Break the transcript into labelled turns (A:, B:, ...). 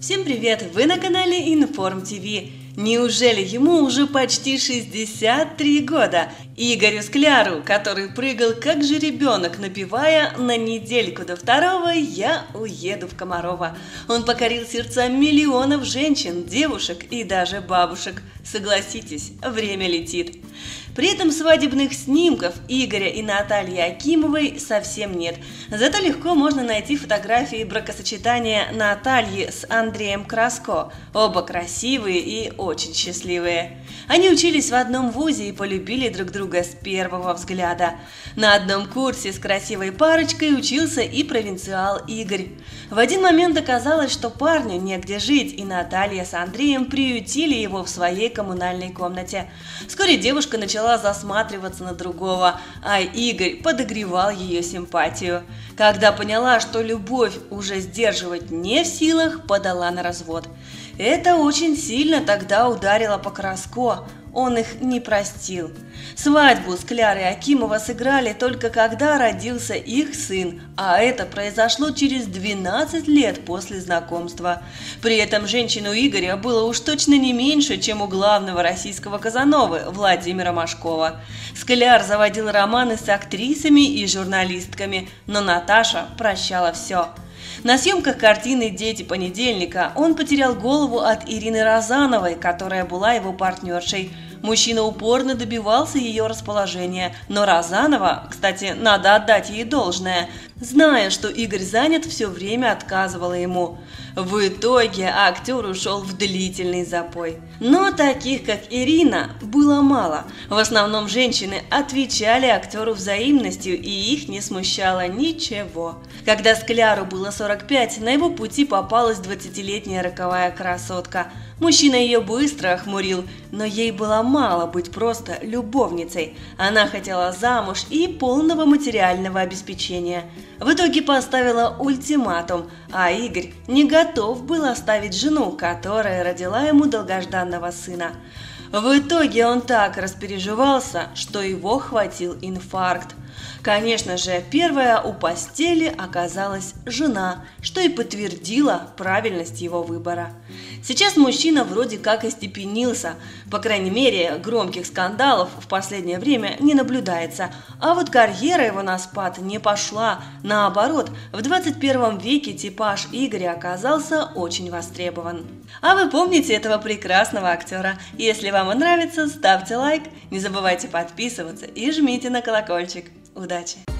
A: Всем привет! Вы на канале Информ ТВ. Неужели ему уже почти 63 года? Игорю Скляру, который прыгал как же ребенок, напевая «На недельку до второго я уеду в Комарова». Он покорил сердца миллионов женщин, девушек и даже бабушек. Согласитесь, время летит. При этом свадебных снимков Игоря и Натальи Акимовой совсем нет. Зато легко можно найти фотографии бракосочетания Натальи с Андреем Краско. Оба красивые и очень счастливые. Они учились в одном вузе и полюбили друг друга с первого взгляда. На одном курсе с красивой парочкой учился и провинциал Игорь. В один момент оказалось, что парню негде жить, и Наталья с Андреем приютили его в своей коммунальной комнате. Вскоре девушка начала засматриваться на другого, а Игорь подогревал ее симпатию. Когда поняла, что любовь уже сдерживать не в силах, подала на развод. Это очень сильно тогда ударило по Краско, он их не простил. Свадьбу с Клярой Акимова сыграли только когда родился их сын, а это произошло через 12 лет после знакомства. При этом женщин у Игоря было уж точно не меньше, чем у главного российского Казановы Владимира Машкова. Скляр заводил романы с актрисами и журналистками, но Наташа прощала все. На съемках картины «Дети понедельника» он потерял голову от Ирины Розановой, которая была его партнершей. Мужчина упорно добивался ее расположения, но Розанова, кстати, надо отдать ей должное, зная, что Игорь занят, все время отказывала ему. В итоге актер ушел в длительный запой. Но таких, как Ирина, было мало. В основном женщины отвечали актеру взаимностью, и их не смущало ничего. Когда Скляру было 45, на его пути попалась 20-летняя роковая красотка – Мужчина ее быстро охмурил, но ей было мало быть просто любовницей. Она хотела замуж и полного материального обеспечения. В итоге поставила ультиматум, а Игорь не готов был оставить жену, которая родила ему долгожданного сына. В итоге он так распереживался, что его хватил инфаркт. Конечно же, первая у постели оказалась жена, что и подтвердило правильность его выбора. Сейчас мужчина вроде как остепенился, по крайней мере, громких скандалов в последнее время не наблюдается, а вот карьера его на спад не пошла, наоборот, в 21 веке типаж Игоря оказался очень востребован. А вы помните этого прекрасного актера? Если вам нравится, ставьте лайк, не забывайте подписываться и жмите на колокольчик. Удачи!